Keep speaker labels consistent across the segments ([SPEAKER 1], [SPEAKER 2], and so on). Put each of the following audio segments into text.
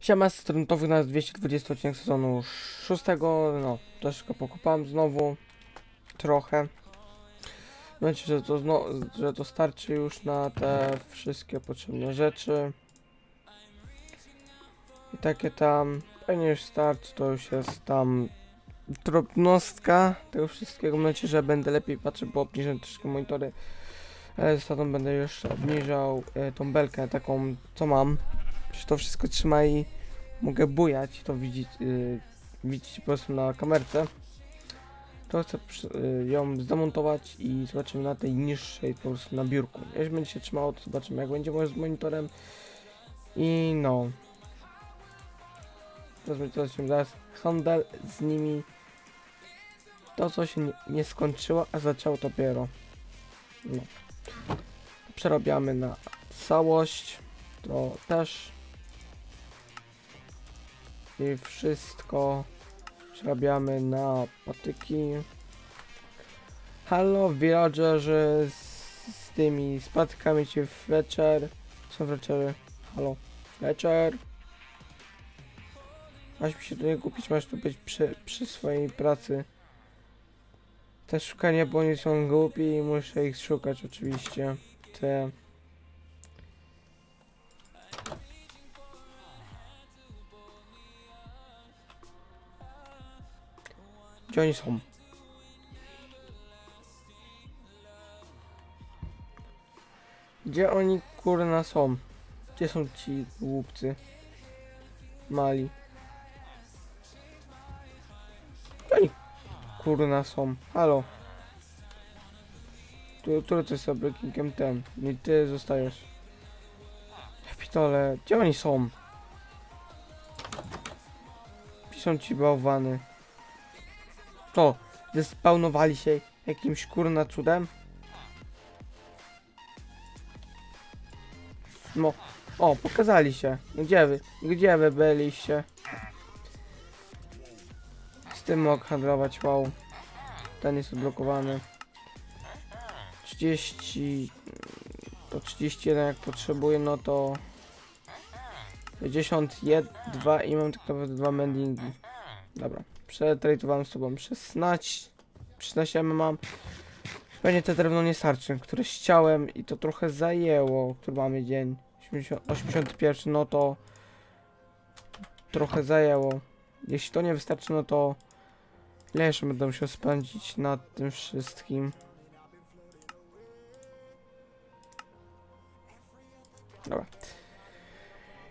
[SPEAKER 1] Siema, z Truntowych na 220 odcinek sezonu 6. No, troszkę pokopałem znowu. Trochę. Znaczy, że to, zno, że to starczy już na te wszystkie potrzebne rzeczy. I takie tam, pewnie już starczy, to już jest tam drobnostka tego wszystkiego. Mam nadzieję, że będę lepiej patrzył, bo obniżę troszkę monitory. E, Zatem będę jeszcze obniżał e, tą belkę taką, co mam. Przecież to wszystko trzyma i mogę bujać, to widzieć, yy, widzieć po prostu na kamerce. To chcę przy, y, ją zdemontować i zobaczymy na tej niższej po prostu na biurku. Jeśli będzie się trzymało, to zobaczymy jak będzie może z monitorem. I no. Teraz zobaczymy zaraz handel z nimi. To co się nie, nie skończyło, a zaczęło dopiero. No. Przerabiamy na całość. To też i wszystko przerabiamy na patyki. Halo villagerzy z, z tymi spatkami ci Fletcher. Są Fletchery. Halo Fletcher. Masz mi się tu nie kupić, masz tu być przy, przy swojej pracy. Te szukania, bo oni są głupi i muszę ich szukać oczywiście. Te Gdzie oni są? Gdzie oni kurna są? Gdzie są ci głupcy? Mali. Gdzie oni kurna są? Halo. Tu, który to jest breakingiem ten? Nie ty zostajesz. Pitole, gdzie oni są? Piszą ci bałwany. Co? Zespawnowali się jakimś kurna cudem? No. O, pokazali się. Gdzie wy? Gdzie wy byliście? Z tym mogę handlować, wow. Ten jest odblokowany. 30... To 31 jak potrzebuję, no to... 52 i mam tak naprawdę dwa mendingi. Dobra. Przetrajdowałem z tobą 16. 16 mam. Pewnie te drewno nie starczy, które ściałem i to trochę zajęło, który mamy dzień. 80, 81, no to trochę zajęło. Jeśli to nie wystarczy, no to ile jeszcze będę musiał spędzić nad tym wszystkim. Dobra.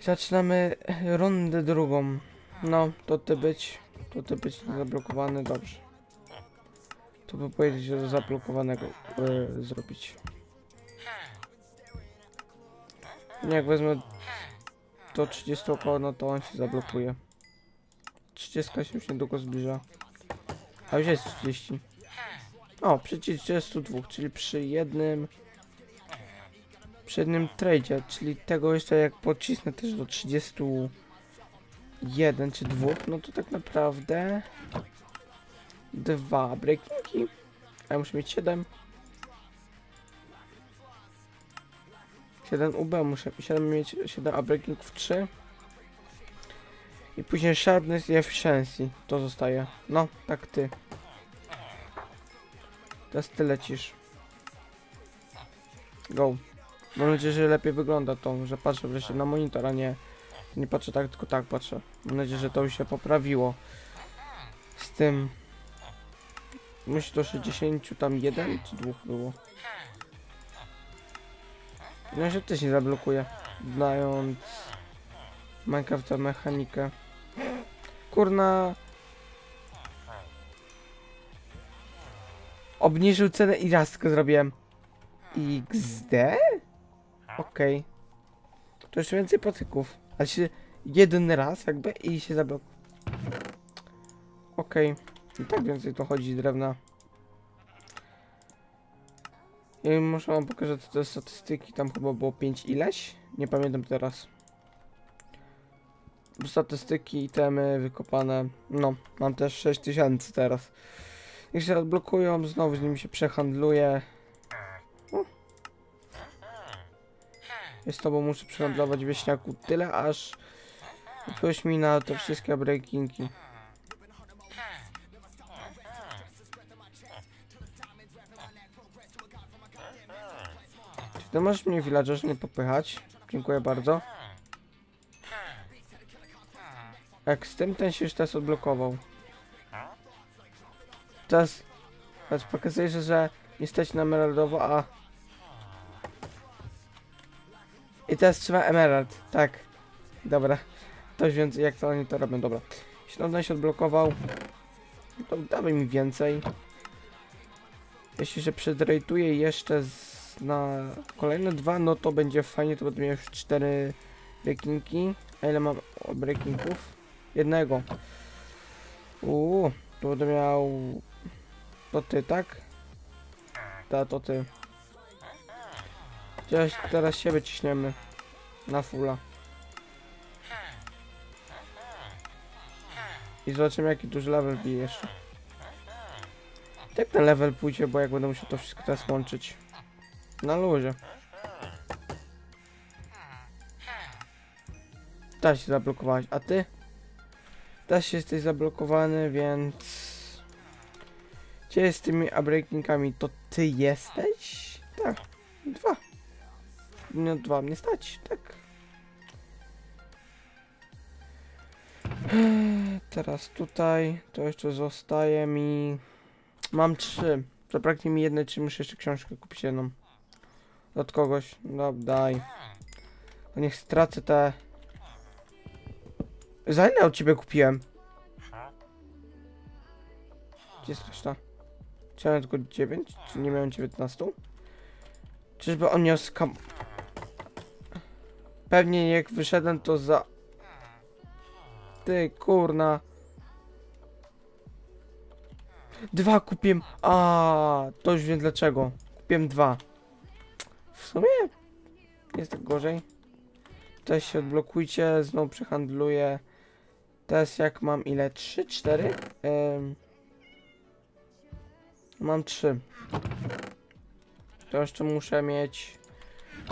[SPEAKER 1] I zaczynamy rundę drugą. No, to ty być. To ty być zablokowany, dobrze. To by powiedzieć, że zablokowanego e, zrobić. Jak wezmę do 30 około, no to on się zablokuje. 30 się już niedługo zbliża. A już jest 30. O, przy 32, czyli przy jednym przy jednym tradzie, czyli tego jeszcze jak pocisnę też do 31 czy 2, no to tak naprawdę dwa breakingi, a ja muszę mieć 7. 7 UB, muszę 7 mieć 7, a breakingów 3. I później sharpness i efficiency, to zostaje. No, tak ty. Teraz ty lecisz. Go. Mam nadzieję, że lepiej wygląda to, że patrzę wreszcie na monitor, a nie nie patrzę tak, tylko tak patrzę. Mam nadzieję, że to już się poprawiło. Z tym... Myślę, to 60 tam jeden czy dwóch było. No się też nie zablokuje. Znając... Minecrafta mechanikę. Kurna... Obniżył cenę i raz tylko zrobiłem. XD? Okej. To jeszcze więcej patyków. Ale jeden raz jakby i się zablok. Okej. I tak więcej to chodzi drewna. I muszę wam pokazać te statystyki. Tam chyba było 5 ileś. Nie pamiętam teraz. Statystyki, itemy wykopane. No, mam też 6000 teraz. Jak się odblokują, znowu z nimi się przehandluję. Z tobą muszę przehandlować wieśniaku tyle, aż Spójrz mi na te wszystkie breakingi. Czy ty możesz mnie villagerz nie popychać? Dziękuję bardzo. Jak z tym ten się już teraz odblokował. Teraz... Teraz pokazuje, że nie stać na emeraldowo, a... I teraz trzeba emerald, tak. Dobra. Ktoś więcej, jak to oni to robią, dobra. On się odblokował, to dawaj mi więcej. Jeśli się przedrejtuje jeszcze z, na kolejne dwa, no to będzie fajnie, to będę miał już cztery breakingi. A ile mam breakingów? Jednego. Uuu, to będę miał... To ty, tak? Ta, to ty. Teraz, teraz siebie ciśniemy. Na fulla. I zobaczymy jaki duży level bijesz. Jak ten level pójdzie, bo jak będę musiał to wszystko teraz łączyć. Na luzie. Też się zablokowałeś, a ty? Też jesteś zablokowany, więc... Gdzie jest z tymi breakingami? To ty jesteś? Tak, dwa. No dwa mnie stać, tak. Teraz tutaj, to jeszcze zostaje mi... Mam trzy. Zabraknie mi jednej, czy muszę jeszcze książkę kupić jedną. Od kogoś. No daj. To niech stracę te... Za ile od ciebie kupiłem? Gdzie jest reszta? Czy miałem tylko 9? Czy nie miałem 19? Czyżby on miał skam... Pewnie jak wyszedłem to za... Ty kurna. Dwa kupiłem. A, to już wiem dlaczego. Kupiłem dwa. W sumie jest tak gorzej. Też się odblokujcie, znowu przehandluję. Teraz jak mam ile? 3, 4? Ym... Mam 3. To jeszcze muszę mieć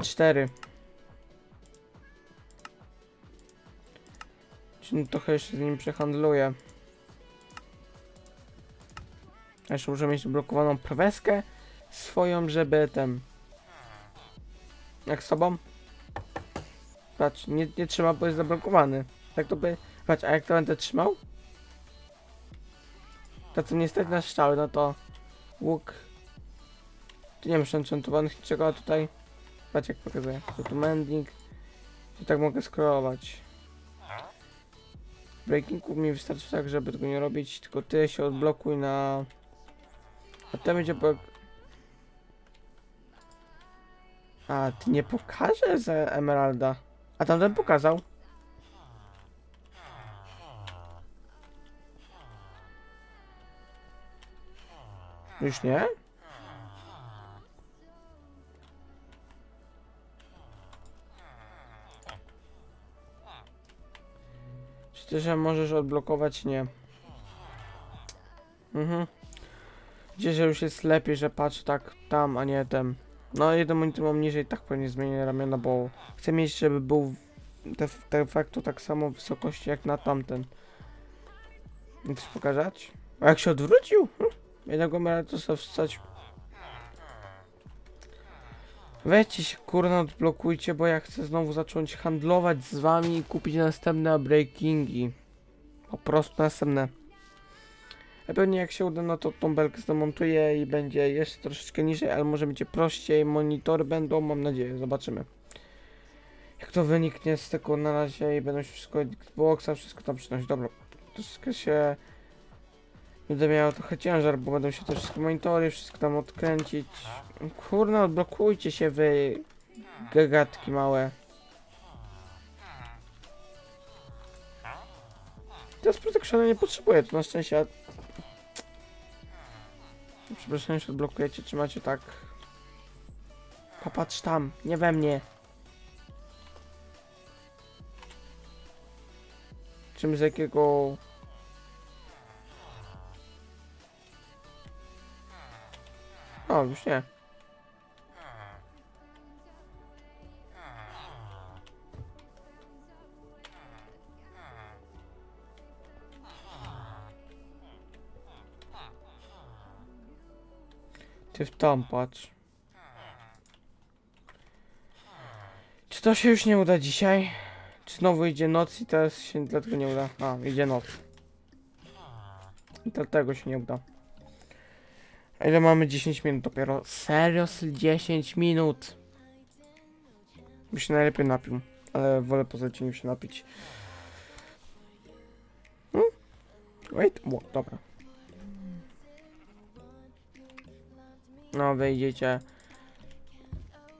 [SPEAKER 1] 4. trochę jeszcze z nim przehandluję. Jeszcze muszę mieć blokowaną preweskę swoją, żeby ten... Jak z tobą? Patrz, nie, nie trzyma, bo jest zablokowany. Tak to by... Patrz, a jak to będę trzymał? To co nie stać na strzały, no to... Łuk... Tu nie masz enchantowanych niczego, a tutaj... Patrz jak pokazuję. To tu mending. I tak mogę scrollować. Breakingów mi wystarczy tak, żeby tego nie robić, tylko ty się odblokuj na... A ten będzie bok... A, ty nie pokaże za Emeralda. A tamten pokazał. Już nie? Ty się możesz odblokować? Nie. Mhm. Gdzieś już jest lepiej, że patrz tak tam, a nie ten. No jeden monitor mam niżej, tak pewnie zmienię ramiona, bo chcę mieć, żeby był de, de facto tak samo wysokości jak na tamten. Chcesz pokazać? A jak się odwrócił? Hm. Jednego miałem to sobie wstać. Weźcie się kurna odblokujcie, bo ja chcę znowu zacząć handlować z wami i kupić następne breakingi. Po prostu następne. A pewnie jak się uda, no to tą belkę zdemontuję i będzie jeszcze troszeczkę niżej, ale może będzie prościej, monitory będą, mam nadzieję, zobaczymy. Jak to wyniknie z tego na razie i będą się wszystko Xboxa, wszystko tam przynosić. Dobra, troszeczkę się... Będę miał trochę ciężar, bo będą się te wszystkie monitory, wszystko tam odkręcić. Kurna, odblokujcie się wy, gagatki małe. Teraz protection nie potrzebuję, to na szczęście. Przepraszam, że odblokujecie, czy macie tak. Popatrz tam, nie we mnie. Czym z jakiego. O, już nie. Ty w tam patrz. Czy to się już nie uda dzisiaj? Czy znowu idzie noc i teraz się dlatego nie uda? A, idzie noc. I dlatego się nie uda. Ile mamy 10 minut dopiero? Serio, z 10 minut. By się najlepiej napił. Ale wolę poza cieniem się napić. Hmm? Wait, o, dobra. No, wejdziecie.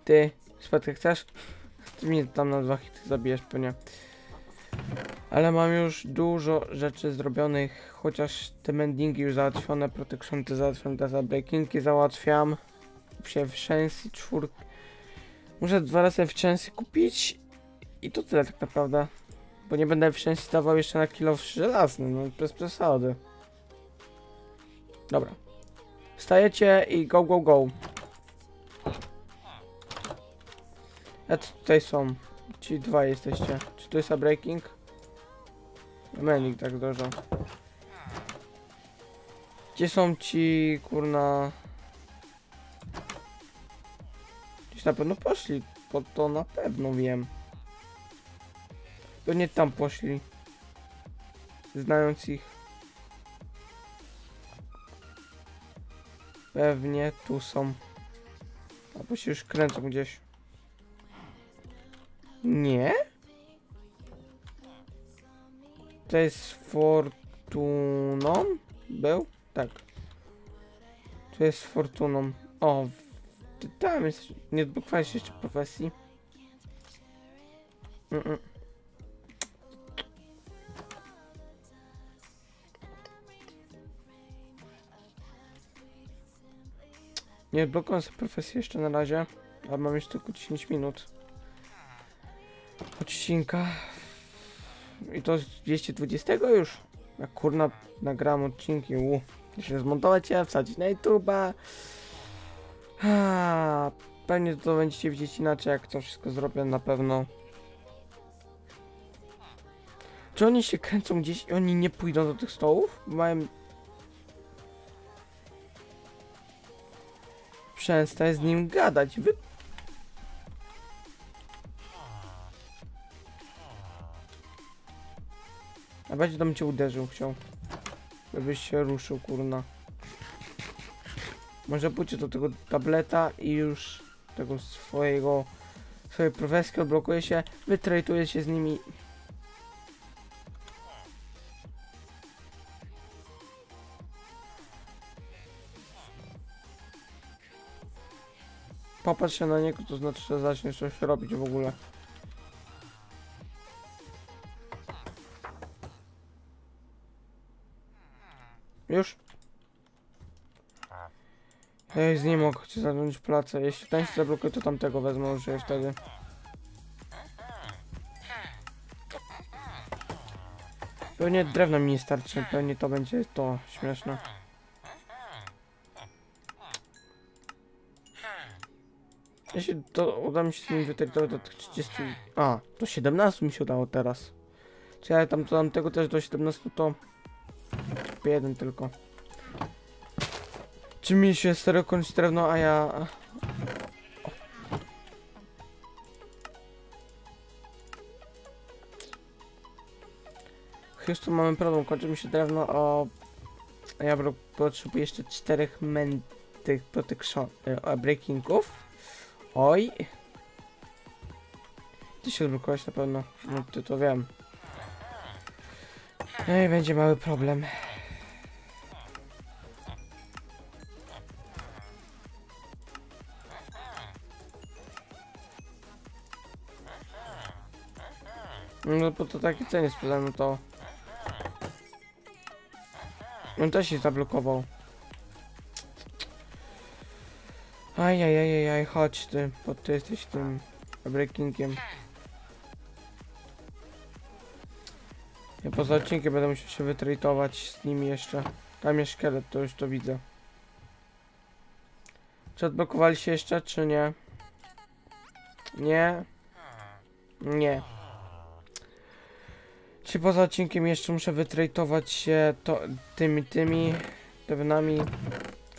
[SPEAKER 1] Ty, spadkę chcesz? Ty mnie tam na dwa hity zabijesz pewnie. Ale mam już dużo rzeczy zrobionych, chociaż te mendingi już załatwione, protectionty załatwione, te breakingi załatwiam. Się w Shensi czwór... Muszę dwa razy w kupić i to tyle tak naprawdę. Bo nie będę w Shensi dawał jeszcze na kilo żelazny, no bez przesady. Dobra. Wstajecie i go, go, go. A tutaj są? Ci dwa jesteście. Czy to jest a breaking? Menik tak dużo. Gdzie są ci kurna? Gdzieś na pewno poszli, bo to na pewno wiem. To nie tam poszli. Znając ich. Pewnie tu są. Albo się już kręcą gdzieś. Nie? To jest Fortuną? Był? Tak. To jest Fortuną. O, tam jest. Nie odblokowałeś jeszcze profesji. Mm -mm. Nie odblokowałem sobie profesji jeszcze na razie. Ale mam już tylko 10 minut. Odcinka. I to z 220 już. Jak kurna nagram odcinki. U. Się zmontować je, wsadzić na YouTube'a. Pewnie to będziecie widzieć inaczej, jak to wszystko zrobię na pewno. Czy oni się kręcą gdzieś i oni nie pójdą do tych stołów? Bo Mają... Przestań z nim gadać. A będzie tam cię uderzył, chciał. Żebyś się ruszył, kurna. Może pójdźcie do tego tableta i już tego swojego swojej profesji odblokuje się, wytrajtuje się z nimi. Popatrz się na niego, to znaczy, że zaczniesz coś robić w ogóle. Już? Ej, z nim mogę cię zacząć pracę. Jeśli ten się zablokuje, to tamtego wezmę, użyję wtedy. Pewnie drewno mi nie starczy, pewnie to będzie to śmieszne. Jeśli to uda mi się z nim wytraktować do tych 30... A, do 17 mi się udało teraz. Czy ja tam to tamtego też do 17 to... Jeden tylko. Czy mi się serio kończy drewno, a ja... Houston mamy problem, kończy mi się drewno, o... A ja potrzebuję jeszcze czterech men... tych protection... e, breakingów. Oj. Ty się odblokowałeś na pewno. No ty to wiem. Ej, będzie mały problem. No bo to takie cenie sprzedano to. On też się zablokował. Ajajajajaj, chodź ty, bo ty jesteś tym breakingiem. Ja poza odcinkiem będę musiał się wytratować z nimi jeszcze. Tam jest szkielet, to już to widzę. Czy odblokowali się jeszcze, czy nie? Nie. Nie. Czy poza odcinkiem jeszcze muszę wytratować się to, tymi, tymi, dewnami.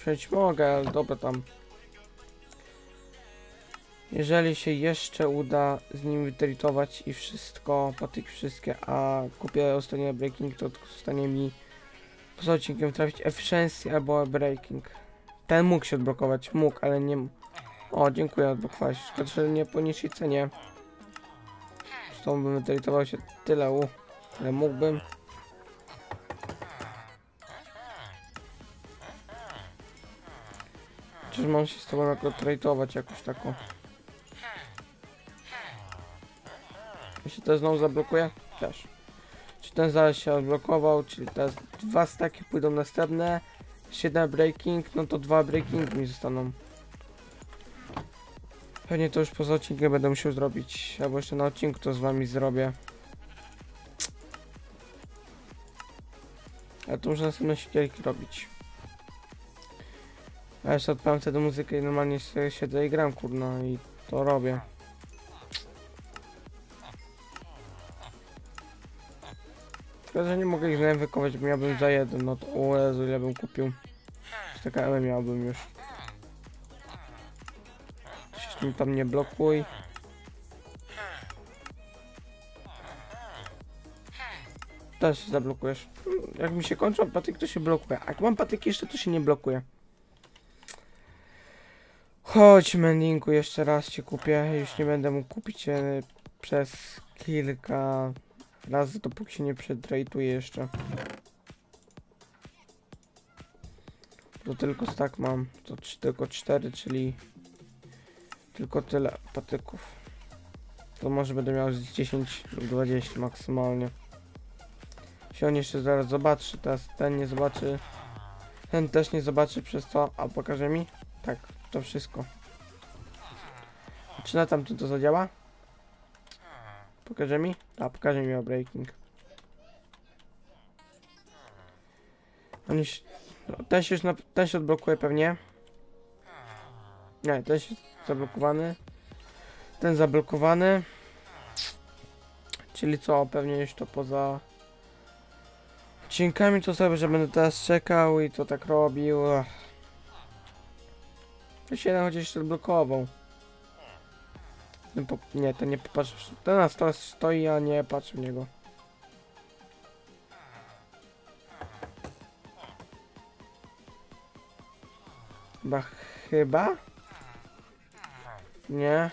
[SPEAKER 1] wziąć mogę, ale dobra tam. Jeżeli się jeszcze uda z nim wyteritować i wszystko, patyki wszystkie, a kupię ostatni breaking, to zostanie mi poza odcinkiem trafić efficiency albo breaking. Ten mógł się odblokować, mógł, ale nie... m- O, dziękuję, odblokowałeś. Szkoda, że nie po niższej cenie. Zresztą bym wyteritował się tyle, u, ale mógłbym. Czyż mam się z tobą jako traitować jakoś taką? Jeśli to znowu zablokuje? Też. Czy ten zaraz się odblokował, czyli teraz dwa staki pójdą następne. Siedem breaking, no to dwa breaking mi zostaną. Pewnie to już poza odcinkiem będę musiał zrobić, albo jeszcze na odcinku to z wami zrobię. Ale to muszę następne siekierki robić. Ja jeszcze odpalam wtedy muzykę i normalnie siedzę i gram kurna i to robię. Tylko, że nie mogę ich nawykować, bo miałbym za jeden, no to o ile bym kupił. Z taka M miałbym już. Się tam nie blokuj. Też się zablokujesz. Hmm, Jak mi się kończą patyki, to się blokuje. A jak mam patyki jeszcze, to się nie blokuje. Chodź, Mendinku, jeszcze raz cię kupię. Już nie będę mógł kupić cię przez kilka razy, dopóki się nie przedrejtuje jeszcze. To tylko tak mam. To tylko 4, czyli tylko tyle patyków. To może będę miał z 10 lub 20 maksymalnie. Się on jeszcze zaraz zobaczy, teraz ten nie zobaczy. Ten też nie zobaczy przez to, a pokaże mi? Tak, to wszystko. Czy na tamtym to zadziała? Pokaże mi? A, pokaże mi o breaking. On no, ten się już na, ten się odblokuje pewnie. Nie, ten się zablokowany. Ten zablokowany. Czyli co, pewnie już to poza odcinkami to sobie, że będę teraz czekał i to tak robił. To się chociaż. Ten po, nie, ten nie popatrz. Ten na stole stoi, a nie patrzy w niego. Chyba, chyba? Nie.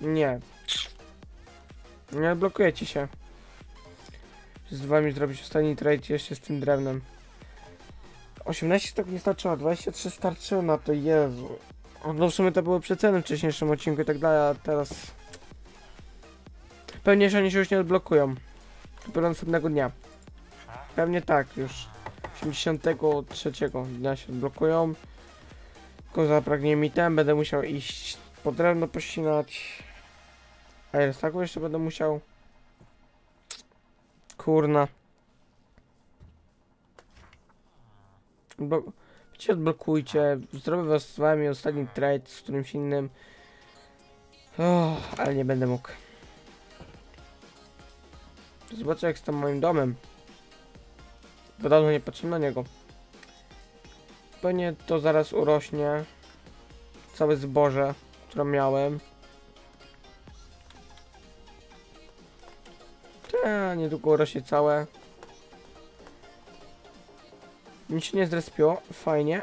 [SPEAKER 1] Nie. Nie blokujecie się. Z wami zrobić ostatni trade jeszcze z tym drewnem. 18 tak nie starczyło, 23 starczyło na to, Jezu. No w sumie to były przeceny w wcześniejszym odcinku i tak dalej, a teraz... Pewnie, że oni się już nie odblokują. Dopiero następnego dnia. Pewnie tak, już. 83 dnia się odblokują. Tylko zapragnie mi ten, będę musiał iść po drewno pościnać. A jest taką jeszcze będę musiał. Kurna. Bo się odblokujcie. Zrobię was z wami ostatni trade z którymś innym. O, ale nie będę mógł. Zobaczę jak z tym moim domem. Bo dawno nie patrzę na niego. Pewnie to zaraz urośnie. Całe zboże, które miałem. Ta, niedługo urośnie całe. Nic się nie zrespiło, fajnie.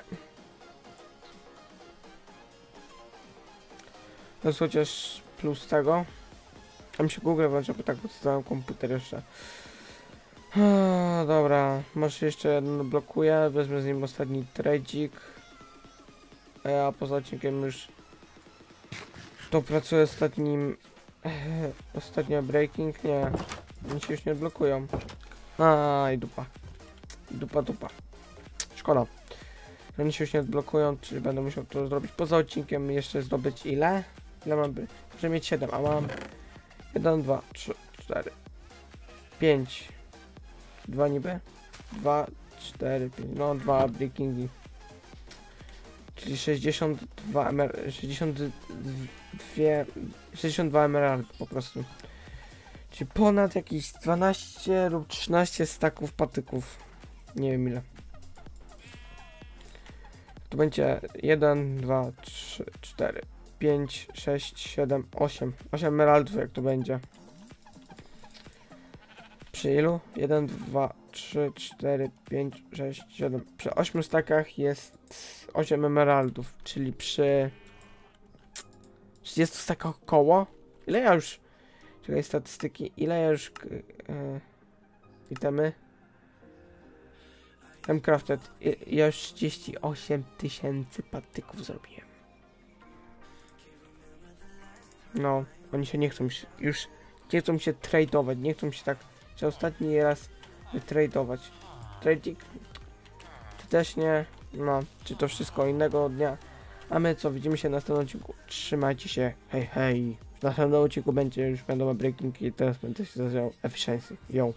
[SPEAKER 1] To jest chociaż plus tego. Tam się Google włącza, bo tak podstawałem komputer jeszcze. Dobra, może jeszcze jeden blokuję, wezmę z nim ostatni tradzik. E, A poza odcinkiem już dopracuję ostatnim... Ostatnio breaking, nie. Oni się już nie blokują. A i dupa. Dupa, dupa. Szkoda. Oni się już nie odblokują, czyli będę musiał to zrobić poza odcinkiem jeszcze zdobyć ile? Ile mam by? Muszę mieć 7, a mam 1, 2, 3, 4, 5. 2 niby? 2, 4, 5. No, 2 breakingi. Czyli 62 emer 62 62 emerald po prostu. Czyli ponad jakieś 12 lub 13 staków patyków. Nie wiem ile. To będzie 1, 2, 3, 4, 5, 6, 7, 8. 8 emeraldów jak to będzie. Przy ilu? 1, 2, 3, 4, 5, 6, 7. Przy 8 stakach jest 8 emeraldów, czyli przy 30 stakach koło. Ile ja już. Czekaj, statystyki. Ile ja już. Yy, itemy? Mcrafted. Ja już 38 tysięcy patyków zrobiłem. No, oni się nie chcą się, już nie chcą się tradeować, nie chcą się tak, czy ostatni raz tradeować. Trading czy też nie, no, czy to wszystko innego dnia. A my co, widzimy się na odcinku. Trzymajcie się, hej hej. W następnym odcinku będzie już wiadomo breaking i teraz będę się zaczął efficiency. Yo.